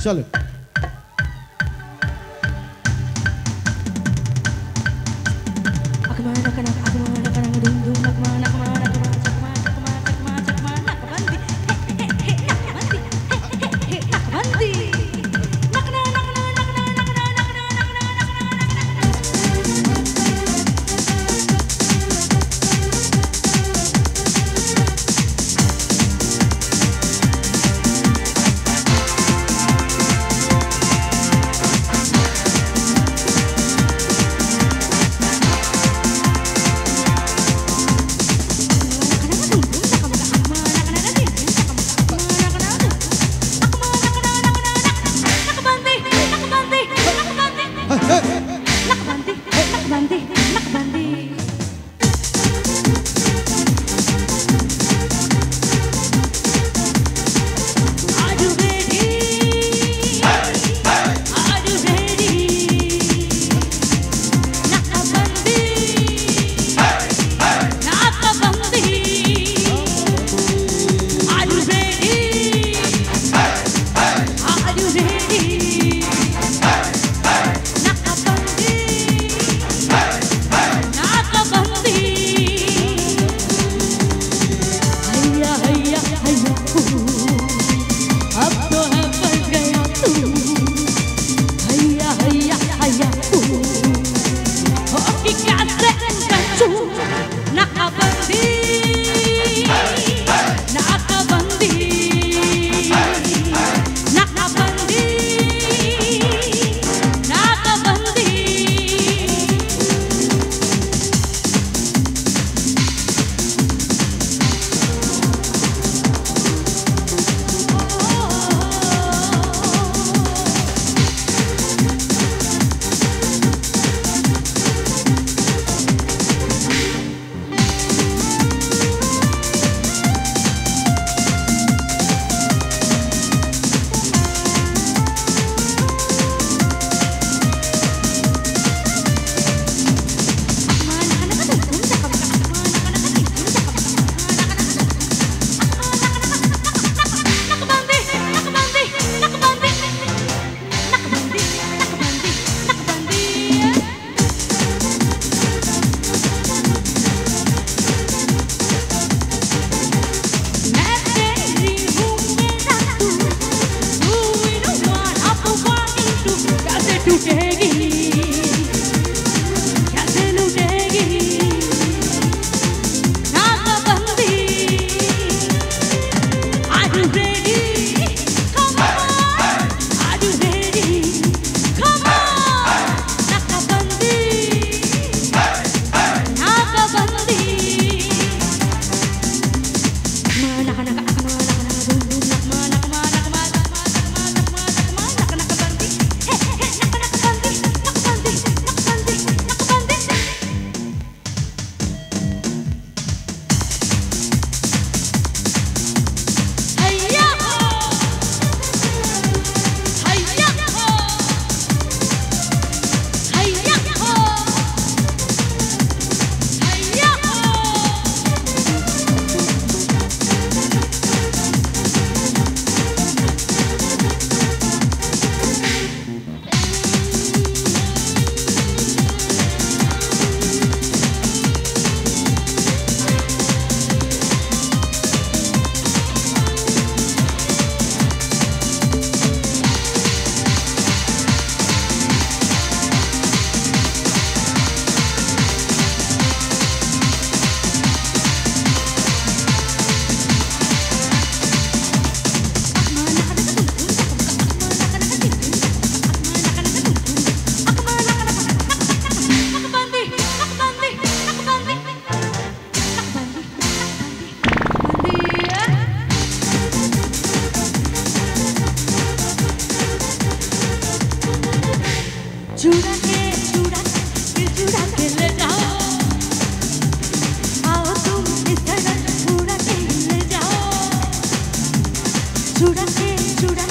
चलो Judah chudandi chudandi